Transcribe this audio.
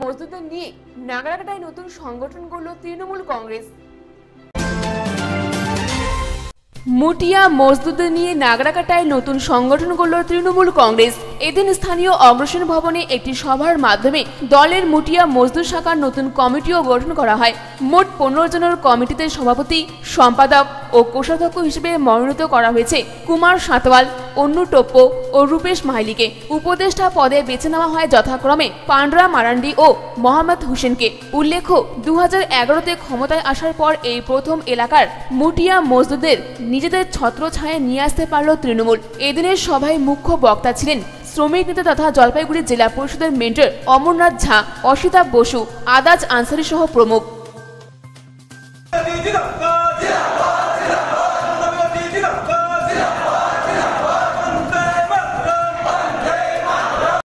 মজদুরদের নিয়ে নাগরাকাটায় নতুন সংগঠন করল তৃণমূল কংগ্রেস। মুটিয়া মজদুরদের নিয়ে নাগরাকাটায় নতুন সংগঠন করল তৃণমূল কংগ্রেস। এদিন স্থানীয় অগ্রসেন ভবনে একটি সভার মাধ্যমে দলের মুটিয়া মজদুর শাখার নতুন কমিটিও গঠন করা হয়। মোট পনেরো জনের কমিটিতে সভাপতি, সম্পাদক ও কোষাধ্যক্ষ হিসেবে মনোনীত করা হয়েছে কুমার সাঁতওয়াল অন্নু টোপ্প ও রূপেশ মাইলিকে উপদেষ্টা পদে বেছে নেওয়া হয় যথাক্রমে পান্ডরা মারান্ডি ও মোহাম্মদ হোসেনকে। উল্লেখ্য দু হাজার এগারোতে ক্ষমতায় আসার পর এই প্রথম এলাকার মুটিয়া মজদুরদের নিজেদের ছত্রছায়ায় নিয়ে আসতে পারল তৃণমূল। এদিনের সভায় মুখ্য বক্তা ছিলেন শ্রমিক নেতা তথা জলপাইগুড়ি জেলা পরিষদের মেন্টর অমরনাথ ঝা অসিতাভ বসু, আদাজ আনসারি সহ প্রমুখ।